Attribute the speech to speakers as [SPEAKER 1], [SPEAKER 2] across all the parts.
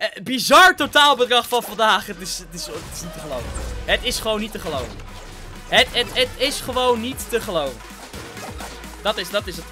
[SPEAKER 1] Eh, bizar totaalbedrag van vandaag. Het is, het, is, niet te geloven. Het is gewoon niet te geloven. Het, het, het is gewoon niet te geloven. Dat is, dat is het.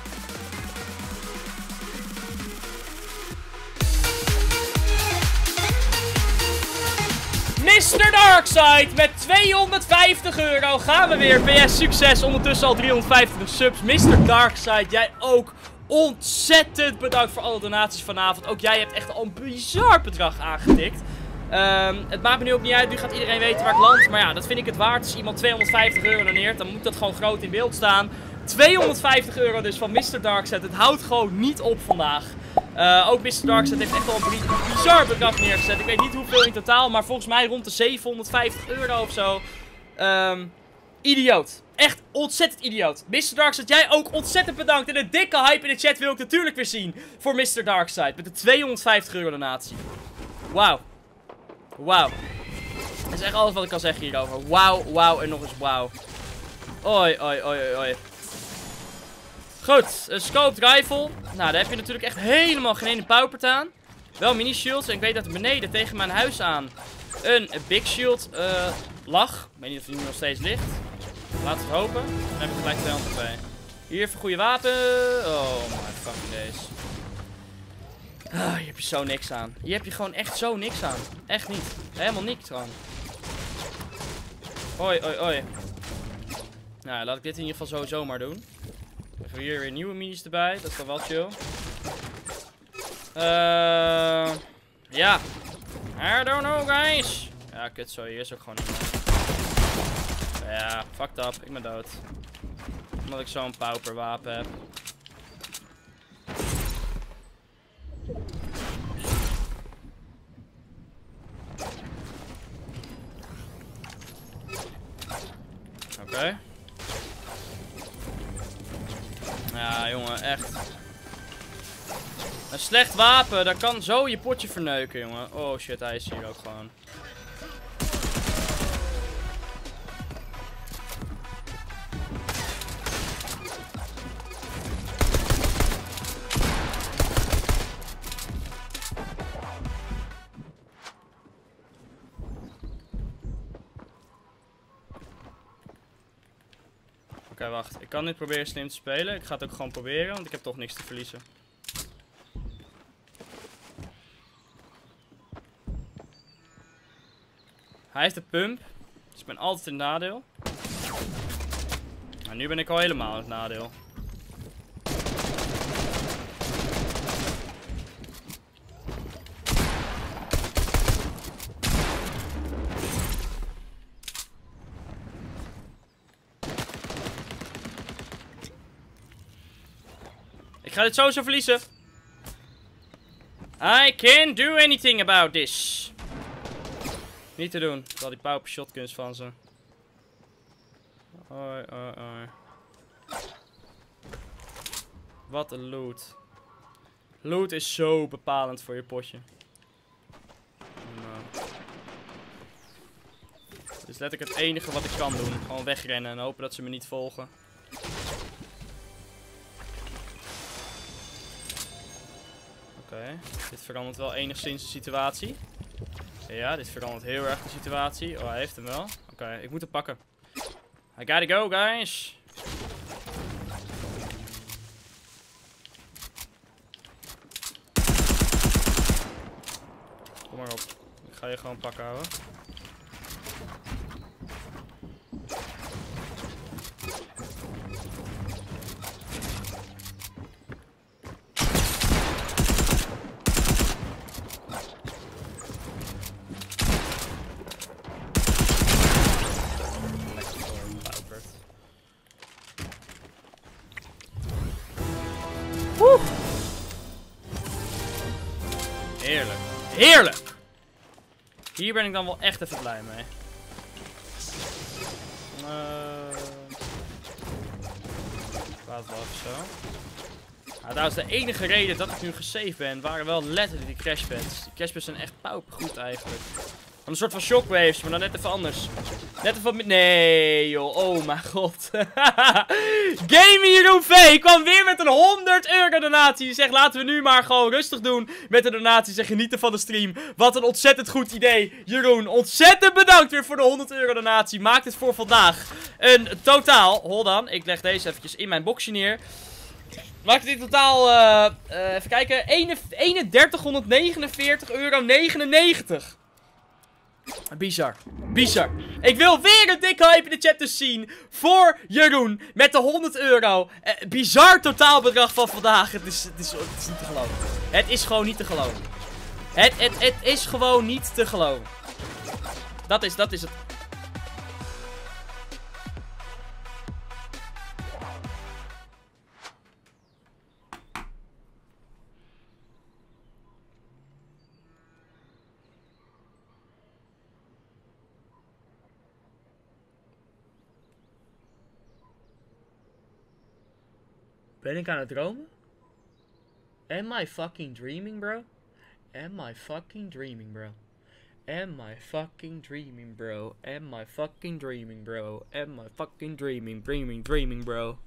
[SPEAKER 1] Mr. Darkseid met 250 euro gaan we weer. PS succes, ondertussen al 350 subs. Mr. Darkseid, jij ook ontzettend bedankt voor alle donaties vanavond. Ook jij hebt echt al een bizar bedrag aangetikt. Ehm, het maakt me nu ook niet uit, nu gaat iedereen weten waar ik land. Maar ja, dat vind ik het waard. Als iemand 250 euro doneert, dan moet dat gewoon groot in beeld staan. 250 euro dus van Mr. Darkseid. Het houdt gewoon niet op vandaag. Uh, ook Mr. Darkseid heeft echt wel een bizar bedrag neergezet. Ik weet niet hoeveel in totaal, maar volgens mij rond de 750 euro of zo. Um, idioot. Echt ontzettend idioot. Mr. Darkseid, jij ook ontzettend bedankt. En een dikke hype in de chat wil ik natuurlijk weer zien voor Mr. Darkseid. Met de 250 euro donatie. Wauw. Wauw. Dat is echt alles wat ik kan zeggen hierover. Wauw, wauw en nog eens wauw. Oi, oi, oi, oi. Goed, een scoped rifle. Nou, daar heb je natuurlijk echt helemaal geen ene pauwpert aan. Wel mini shields. En ik weet dat er beneden tegen mijn huis aan een big shield uh, lag. Ik weet niet of die nu nog steeds ligt. Laten we het hopen. Dan heb ik gelijk 200 bij. Hier even goede wapen. Oh my fucking days. Ah, hier heb je zo niks aan. Hier heb je gewoon echt zo niks aan. Echt niet. Helemaal niks gewoon. Oi, oi, oi. Nou, laat ik dit in ieder geval sowieso maar doen. Even hier weer nieuwe minis erbij. Dat is wel wel chill. Uh, ja. I don't know, guys. Ja, kut zo. Hier is ook gewoon niet Ja, fucked up. Ik ben dood. Omdat ik zo'n pauper wapen heb. Oké. Ja, jongen, echt. Een slecht wapen, dat kan zo je potje verneuken, jongen. Oh shit, hij is hier ook gewoon. Kan dit proberen slim te spelen. Ik ga het ook gewoon proberen, want ik heb toch niks te verliezen. Hij heeft de pump. Dus ik ben altijd in nadeel. Maar nu ben ik al helemaal in het nadeel. Ga dit sowieso verliezen. I can't do anything about this. Niet te doen. Al die pauper shotguns van ze. Oi, oi, oi. Wat een loot. Loot is zo bepalend voor je potje. Nou. Dit is letterlijk het enige wat ik kan doen. Gewoon wegrennen en hopen dat ze me niet volgen. Oké, dit verandert wel enigszins de situatie. Ja, dit verandert heel erg de situatie. Oh, hij heeft hem wel. Oké, ik moet hem pakken. I gotta go, guys. Kom maar op. Ik ga je gewoon pakken houden. Heerlijk. Heerlijk! Hier ben ik dan wel echt even blij mee. Uh... Laat wel even zo. Nou, dat is de enige reden dat ik nu gesaved ben. Waren wel letterlijk die crashpads. Die crashpads zijn echt paupergoed eigenlijk. Een soort van shockwaves, maar dan net even anders. Net even Nee, joh. Oh, mijn god. Gaming Jeroen V kwam weer met een 100 euro donatie. Zegt, laten we nu maar gewoon rustig doen met de donatie. Zeg, genieten van de stream. Wat een ontzettend goed idee. Jeroen, ontzettend bedankt weer voor de 100 euro donatie. Maakt het voor vandaag een totaal... Hold on, ik leg deze eventjes in mijn boxje neer. Maakt het in totaal, uh, even kijken, 3149 euro 99. Bizar. Bizar. Ik wil weer een dikke hype in de chat zien voor Jeroen met de 100 euro. Eh, bizar totaalbedrag van vandaag. Het is, het, is, het is niet te geloven. Het is gewoon niet te geloven. Het, het, het is gewoon niet te geloven. Dat is, dat is het. Ben ik aan het dromen? Am I fucking dreaming, bro? Am I fucking dreaming, bro? Am I fucking dreaming, bro? Am I fucking dreaming, bro? Am I fucking dreaming, dreaming, dreaming, bro?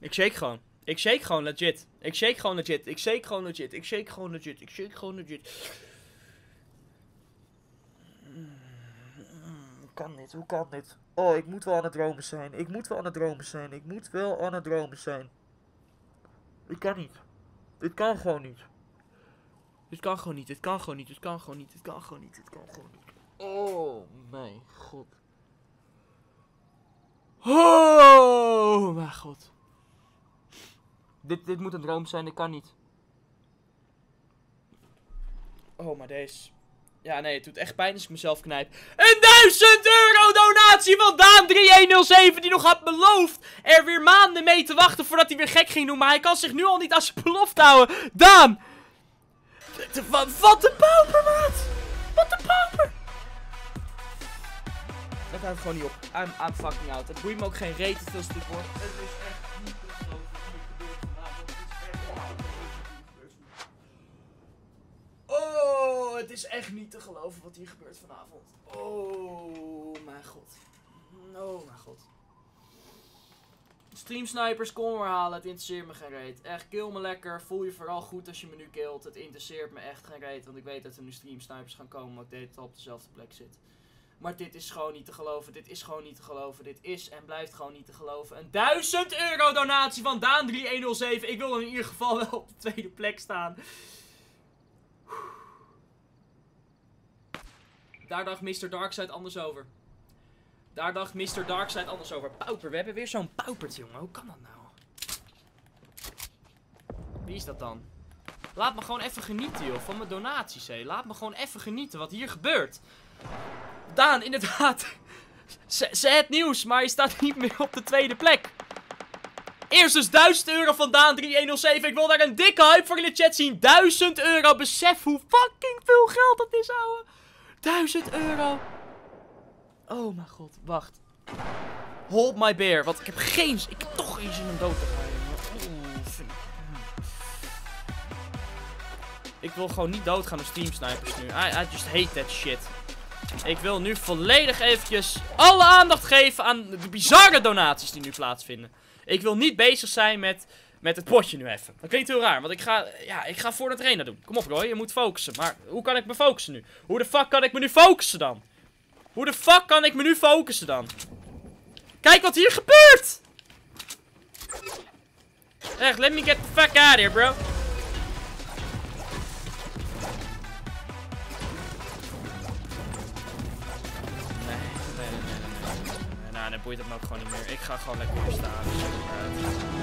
[SPEAKER 1] Ik shake gewoon. Ik shake gewoon legit. Ik shake gewoon legit. Ik shake gewoon legit. Ik shake gewoon legit. Ik shake gewoon legit. Hoe kan dit? Hoe kan dit? Oh, ik moet wel aan het dromen zijn. Ik moet wel aan het dromen zijn. Ik moet wel aan het dromen zijn. Ik kan niet. Dit kan gewoon niet. Dit kan gewoon niet. Dit kan gewoon niet. Dit kan gewoon niet. Dit kan gewoon niet. Dit kan gewoon niet. Oh, mijn god. Oh, mijn god. Dit, dit moet een droom zijn, ik kan niet. Oh, maar deze... Ja, nee, het doet echt pijn als ik mezelf knijp. Een 1000 euro donatie van Daan3107 die nog had beloofd er weer maanden mee te wachten voordat hij weer gek ging doen. Maar hij kan zich nu al niet aan zijn belofte houden. Daan! Wat een pauper, maat! Wat een pauper! Dat houdt gewoon niet op. I'm, fucking out. Het boeit me ook geen reet veel stuk wordt. Het is echt... Oh, het is echt niet te geloven wat hier gebeurt vanavond. Oh, mijn god. Oh, mijn god. Stream snipers, kom maar halen. Het interesseert me geen reet. Echt, kill me lekker. Voel je vooral goed als je me nu killt. Het interesseert me echt geen reet. Want ik weet dat er nu stream snipers gaan komen. Maar ik dit op dezelfde plek zit. Maar dit is gewoon niet te geloven. Dit is gewoon niet te geloven. Dit is en blijft gewoon niet te geloven. Een 1000 euro donatie van Daan3107. Ik wil in ieder geval wel op de tweede plek staan. Daar dacht Mr. Darkseid anders over. Daar dacht Mr. Darkseid anders over. Pauper, we hebben weer zo'n paupert, jongen. Hoe kan dat nou? Wie is dat dan? Laat me gewoon even genieten, joh, van mijn donaties, hé. Laat me gewoon even genieten wat hier gebeurt. Daan, inderdaad. het nieuws, maar je staat niet meer op de tweede plek. Eerst dus 1000 euro van Daan3107. Ik wil daar een dikke hype voor in de chat zien. 1000 euro. Besef hoe fucking veel geld dat is, ouwe. 1000 euro. Oh mijn god, wacht. Hold my bear, want ik heb geen... Ik heb toch geen zin om dood te gaan. Ik wil gewoon niet doodgaan door Steam Snipers nu. I, I just hate that shit. Ik wil nu volledig eventjes alle aandacht geven aan de bizarre donaties die nu plaatsvinden. Ik wil niet bezig zijn met met het potje nu even. Dat klinkt heel raar, want ik ga, ja, ik ga voor de trainer doen. Kom op Roy, je moet focussen. Maar hoe kan ik me focussen nu? Hoe de fuck kan ik me nu focussen dan? Hoe de fuck kan ik me nu focussen dan? Kijk wat hier gebeurt! Echt, let me get the fuck out here, bro. Nee, nee, nee, nee, nee. Nou, dan boeit het me ook gewoon niet meer. Ik ga gewoon lekker hier staan.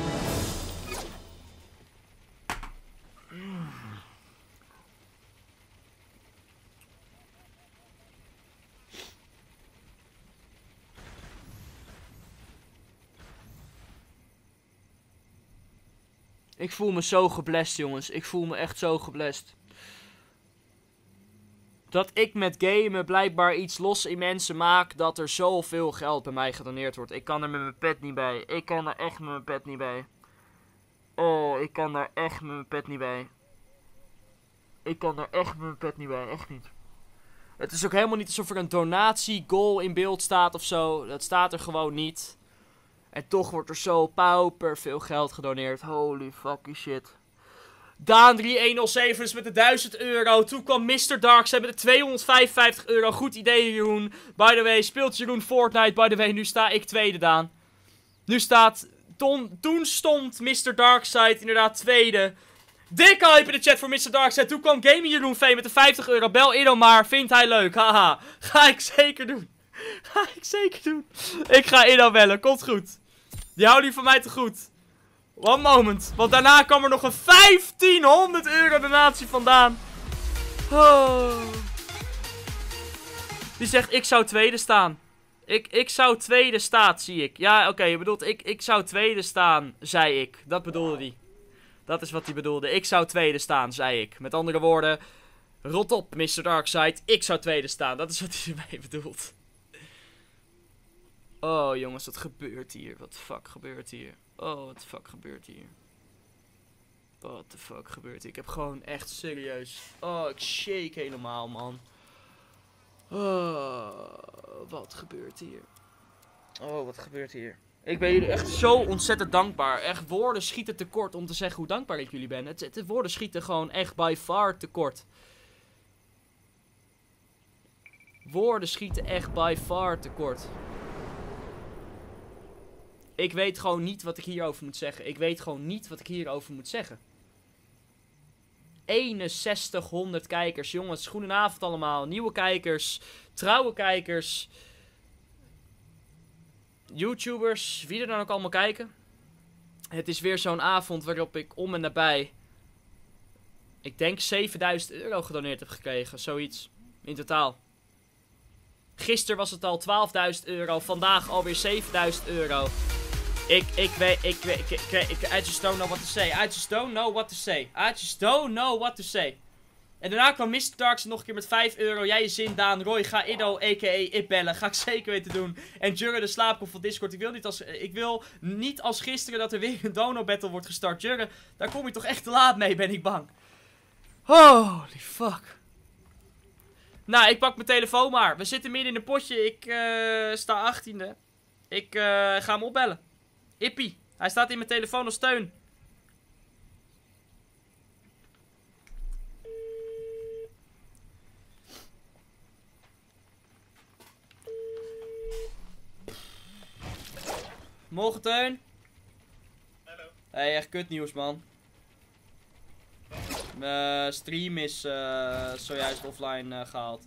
[SPEAKER 1] Ik voel me zo geblest, jongens. Ik voel me echt zo geblest. dat ik met gamen blijkbaar iets los in mensen maak dat er zoveel geld bij mij gedoneerd wordt. Ik kan er met mijn pet niet bij. Ik kan er echt met mijn pet niet bij. Oh, ik kan daar echt met mijn pet niet bij. Ik kan er echt met mijn pet niet bij, echt niet. Het is ook helemaal niet alsof er een donatiegoal in beeld staat of zo. Dat staat er gewoon niet. En toch wordt er zo pauper veel geld gedoneerd. Holy fucking shit. Daan 3107 is met de 1000 euro. Toen kwam Mr. Darkseid met de 255 euro. Goed idee, Jeroen. By the way, speelt Jeroen Fortnite. By the way, nu sta ik tweede, Daan. Nu staat... Ton, toen stond Mr. Darkseid inderdaad tweede. Dikke hype in de chat voor Mr. Darkseid. Toen kwam Gaming Jeroen V met de 50 euro. Bel Ido maar. Vindt hij leuk. Haha. Ga ik zeker doen. Ga ik zeker doen. Ik ga Ido bellen. Komt goed. Die houden jullie van mij te goed. One moment. Want daarna kwam er nog een 1500 euro donatie vandaan. Oh. Die zegt, ik zou tweede staan. Ik, ik zou tweede staan, zie ik. Ja, oké, je bedoelt, ik, ik zou tweede staan, zei ik. Dat bedoelde hij. Dat is wat hij bedoelde. Ik zou tweede staan, zei ik. Met andere woorden, rot op, Mr. Darkseid. Ik zou tweede staan. Dat is wat hij ermee bedoelt. Oh, jongens, wat gebeurt hier? Wat fuck gebeurt hier? Oh, wat fuck gebeurt hier? What the fuck gebeurt hier? Ik heb gewoon echt serieus... Oh, ik shake helemaal, man. Oh, wat gebeurt hier? Oh, wat gebeurt hier? Ik ben jullie echt zo ontzettend dankbaar. Echt, woorden schieten tekort om te zeggen hoe dankbaar ik jullie ben. Het woorden schieten gewoon echt by far tekort. Woorden schieten echt by far tekort. Ik weet gewoon niet wat ik hierover moet zeggen. Ik weet gewoon niet wat ik hierover moet zeggen. 6100 kijkers. Jongens, goedenavond allemaal. Nieuwe kijkers, trouwe kijkers, YouTubers, wie er dan ook allemaal kijken. Het is weer zo'n avond waarop ik om en nabij, ik denk 7000 euro gedoneerd heb gekregen. Zoiets, in totaal. Gisteren was het al 12.000 euro, vandaag alweer 7000 euro. Ik, ik weet, ik weet, ik, ik, ik, I just don't know what to say. I just don't know what to say. I just don't know what to say. En daarna kwam Mr. Darks nog een keer met 5 euro. Jij je zin, Daan, Roy, ga Ido, a.k.a. Ip bellen. Ga ik zeker weten doen. En Jurre de slaapkop van Discord. Ik wil, niet als, ik wil niet als gisteren dat er weer een dono battle wordt gestart. Jurre, daar kom je toch echt te laat mee, ben ik bang. Holy fuck. Nou, ik pak mijn telefoon maar. We zitten midden in een potje. Ik uh, sta 18e. Ik uh, ga hem opbellen. Ippie, hij staat in mijn telefoon als steun. Morgen, Teun.
[SPEAKER 2] Hallo.
[SPEAKER 1] Hey, echt kutnieuws, man. Mijn stream is uh, zojuist offline uh, gehaald.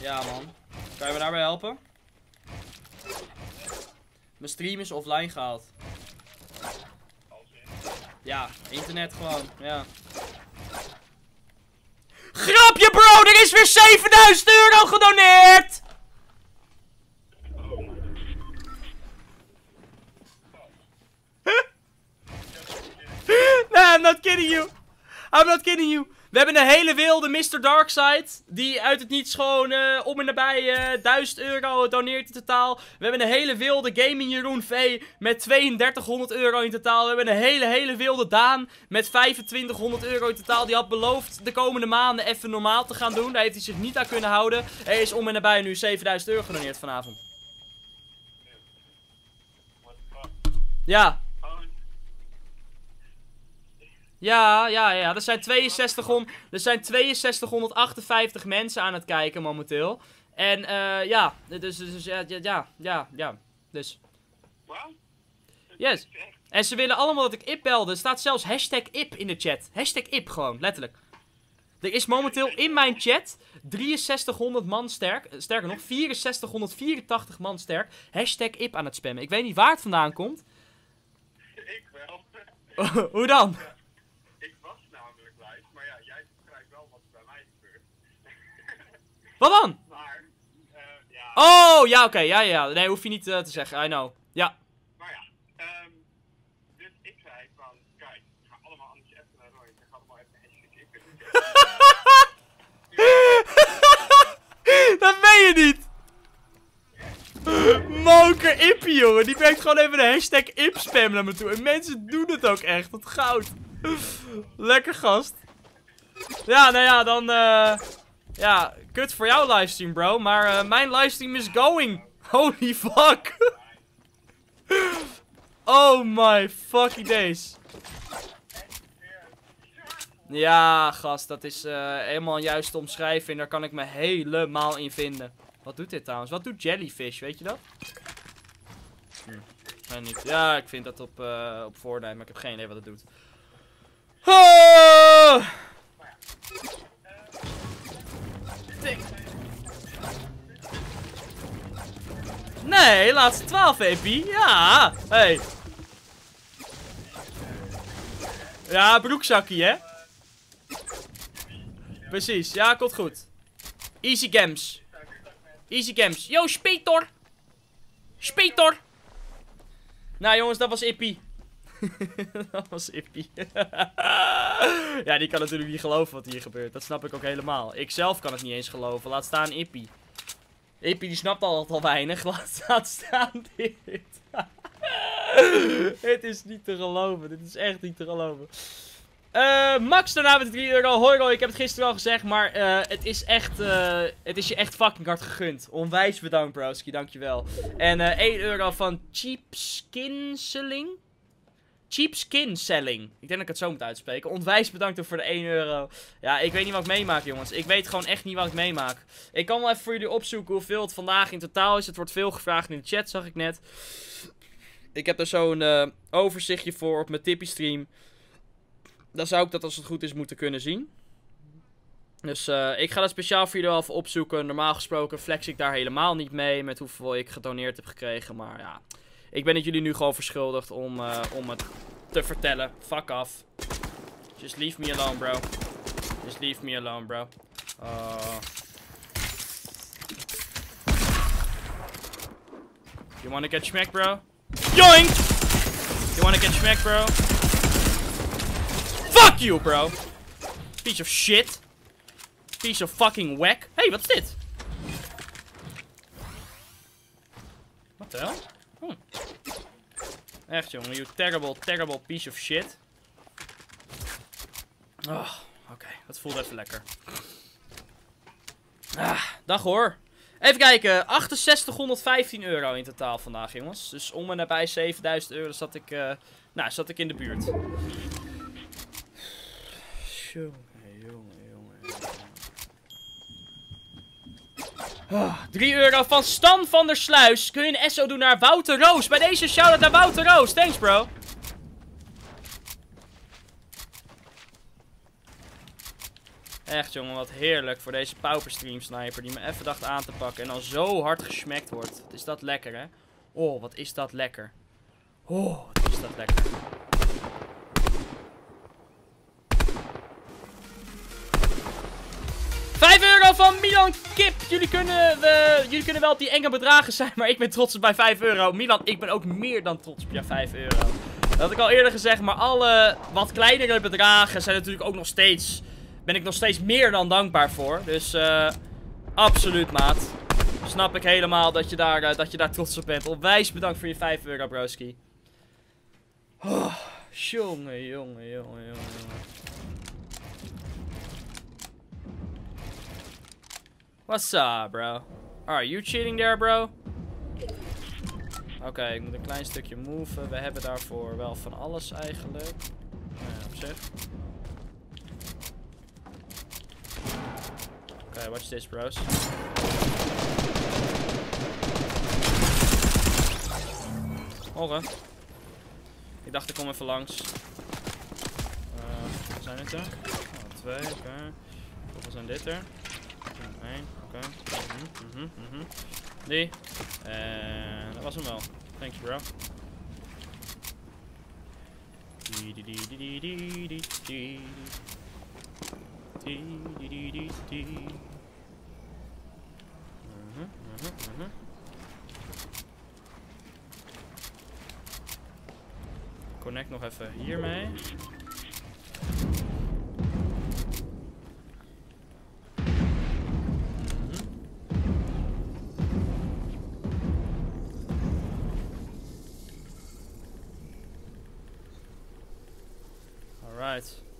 [SPEAKER 1] Ja, man. Kan je me daarbij helpen? Mijn stream is offline gehaald. Ja, internet gewoon, ja. Grapje, bro! Er is weer 7000 euro gedoneerd! nah, I'm not kidding you. I'm not kidding you. We hebben een hele wilde Mr. Darkseid. Die uit het niets gewoon uh, om en nabij uh, 1000 euro doneert in totaal. We hebben een hele wilde Gaming Jeroen V met 3200 euro in totaal. We hebben een hele, hele wilde Daan met 2500 euro in totaal. Die had beloofd de komende maanden even normaal te gaan doen. Daar heeft hij zich niet aan kunnen houden. Er is om en nabij nu 7000 euro gedoneerd vanavond. Ja, Ja, ja, ja. Er zijn, 6200, er zijn 6258 mensen aan het kijken momenteel. En uh, ja, dus, dus ja, ja, ja, ja. Dus.
[SPEAKER 2] Wauw.
[SPEAKER 1] Yes. En ze willen allemaal dat ik IP belde. Er staat zelfs hashtag IP in de chat. Hashtag IP gewoon, letterlijk. Er is momenteel in mijn chat 6300 man sterk. Sterker nog, 6484 man sterk. Hashtag IP aan het spammen. Ik weet niet waar het vandaan komt.
[SPEAKER 2] Ik wel.
[SPEAKER 1] Hoe dan?
[SPEAKER 2] Wat
[SPEAKER 1] dan?
[SPEAKER 2] Maar, uh, ja.
[SPEAKER 1] Oh, ja, oké. Okay, ja, ja. Nee, hoef je niet eh, te zeggen. I know. Ja.
[SPEAKER 2] Maar ja, um, dus ik zei van, kijk, ik ga allemaal anders even naar Roy. Ik ga allemaal even hashtag ik. Dat ben
[SPEAKER 1] je niet! Moker Ippie, jongen. Die brengt gewoon even de hashtag Ipspam naar me toe. En mensen doen het ook echt. Wat goud. Lekker gast. Ja, nou ja, dan... eh ja, kut voor jouw livestream, bro. Maar eh, mijn livestream is going. Holy fuck. oh my fucking days. Ja, gast, dat is eh, helemaal een juiste omschrijving. Daar kan ik me helemaal in vinden. Wat doet dit trouwens? Wat doet Jellyfish, weet je dat? Hm, niet. Ja, ik vind dat op, eh op Fortnite, maar ik heb geen idee wat het doet. Oh! Nee, laatste 12 EP. Ja, hey. Ja, broekzakkie, hè? Precies, ja, komt goed. Easy games. Easy games. Yo, Speetor. Speetor. Nou jongens, dat was Ippie. dat was Ippie. ja, die kan natuurlijk niet geloven wat hier gebeurt. Dat snap ik ook helemaal. Ik zelf kan het niet eens geloven. Laat staan Ippie. Ippie die snapt al, al weinig. Laat, laat staan dit. Het is niet te geloven. Dit is echt niet te geloven. Eh, Max daarna met de 3 euro. Hoi Roy, ik heb het gisteren al gezegd, maar eh, het is echt, eh, het is je echt fucking hard gegund. Onwijs bedankt broski, dankjewel. En eh 1 euro van Cheap Skin Selling. Cheap Skin Selling. Ik denk dat ik het zo moet uitspreken. Onwijs bedankt voor de 1 euro. Ja, ik weet niet wat ik meemaak jongens. Ik weet gewoon echt niet wat ik meemaak. Ik kan wel even voor jullie opzoeken hoeveel het vandaag in totaal is. Het wordt veel gevraagd in de chat, zag ik net. Ik heb er zo'n eh, overzichtje voor op mijn Tippy stream. Dan zou ik dat als het goed is moeten kunnen zien. Dus eh, ik ga dat speciaal voor jullie wel even opzoeken. Normaal gesproken flex ik daar helemaal niet mee met hoeveel ik gedoneerd heb gekregen. Maar ja, ik ben het jullie nu gewoon verschuldigd om, eh, om het te vertellen. Fuck off. Just leave me alone, bro. Just leave me alone, bro. Uh... You wanna get smacked, bro? Yoink! You wanna get smacked, bro? Fuck you, bro! Piece of shit. Piece of fucking whack. hey, wat is dit? Wat de hel? Hm. Echt, jongen. You terrible, terrible piece of shit. Oh, oké. Dat voelt even lekker. Ah, dag hoor. Even kijken. 6815 euro in totaal vandaag, jongens. Dus om en nabij 7000 euro zat ik, eh, nou, zat ik in de buurt. Jongen, jongen, jongen. Ah, 3 euro van Stan van der Sluis. Kun je een SO doen naar Wouter Roos? Bij deze shout-out naar Wouter Roos. Thanks, bro. Echt, jongen, wat heerlijk voor deze pauperstream sniper die me even dacht aan te pakken en dan zo hard gesmekt wordt. Is dat lekker, hè? Oh, wat is dat lekker. Oh, wat is dat lekker. Vijf euro van Milan Kip. Jullie kunnen, eh, jullie kunnen wel die enge bedragen zijn, maar ik ben trots op bij 5 euro. Milan, ik ben ook meer dan trots op jouw 5 euro. Dat had ik al eerder gezegd, maar alle wat kleinere bedragen zijn natuurlijk ook nog steeds... Ben ik nog steeds meer dan dankbaar voor. Dus, eh, absoluut, maat. Snap ik helemaal dat je, daar, eh, dat je daar trots op bent. Onwijs bedankt voor je 5 euro, broski. Oh, jongen, jongen, jongen, jongen, What's up, bro? Are you cheating there, bro? Oké, ik moet een klein stukje moven. We hebben daarvoor wel van alles eigenlijk. Ja, op zich. Oké, watch this, bros. Oké. Ik dacht ik kom even langs. Eh, zijn het er? Oh, twee, oké. Hoeveel zijn dit er? Eén, oké. Mhm, mhm, mhm. Die. En dat was hem wel. Thank you, bro. Mhm, mhm, mhm. Connect nog even hiermee. guys.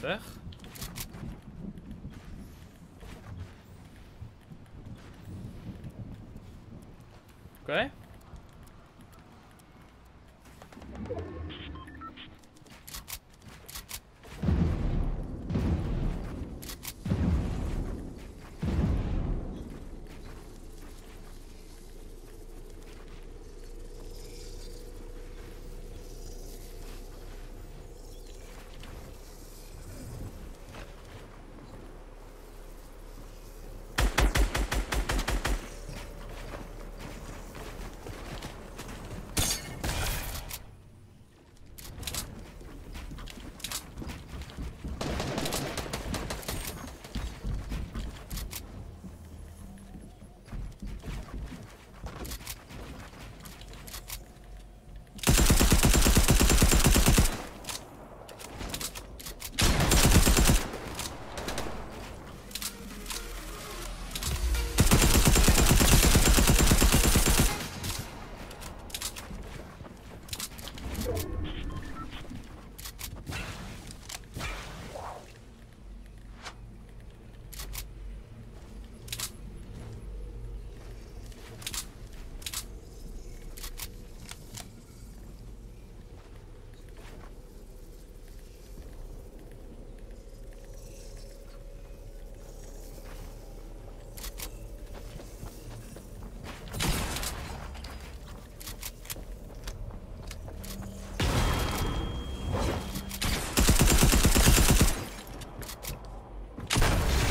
[SPEAKER 1] Naar buiten weg. Oké.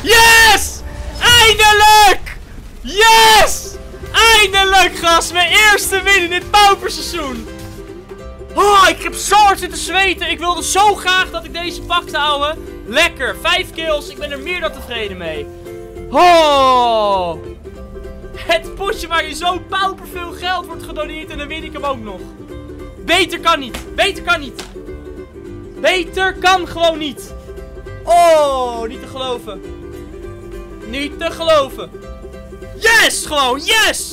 [SPEAKER 1] Yes! Eindelijk! Yes! Gast! Mijn eerste win in dit pauperseizoen! Oh, ik heb zo hard zitten zweten. Ik wilde zo graag dat ik deze pakte, ouwe. Lekker. Vijf kills. Ik ben er meer dan tevreden mee. Oh! Het potje waarin zo pauper veel geld wordt gedoneerd en dan win ik hem ook nog. Beter kan niet. Beter kan niet. Beter kan gewoon niet. Oh, niet te geloven. Niet te geloven. Yes, gewoon, yes!